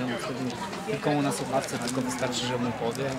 że on wtedy nikomu na słuchawce, tylko wystarczy, że mu powie.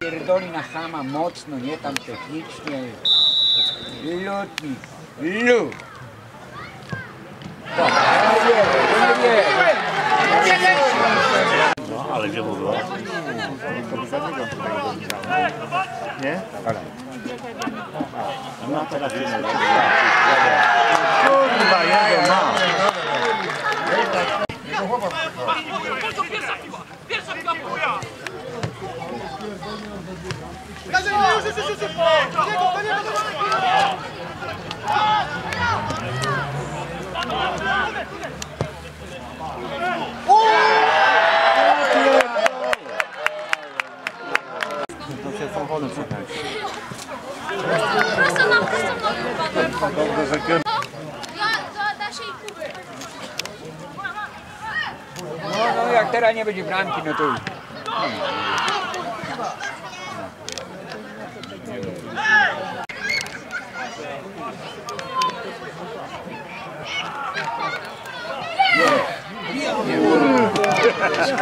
Pierdoli na chama mocno, nie tam technicznie. Lutnik. Lu. No, ale gdzie mówią? Nie? Ale. No teraz nie Kurwa, jego ma. To się samochodem przejechać. Prosto nam, prosto nam. Dobrze, że kupię. No, no jak teraz nie będzie bramki, no to już.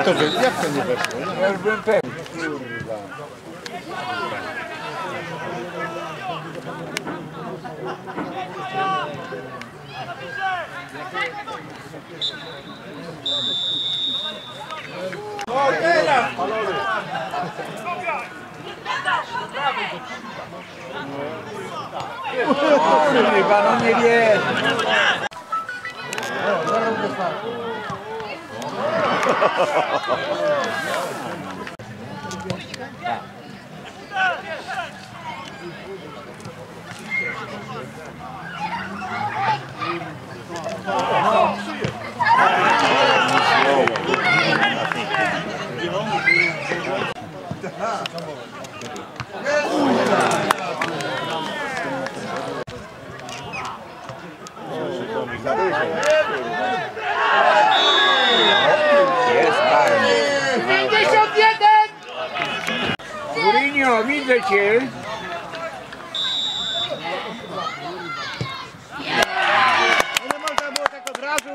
To wy, jak to nie weszło? Ja już byłem pewny. Kurwa, no nie wie. Jest karny. 51! Mourinho, widzę cię. Nie można było tak od razu.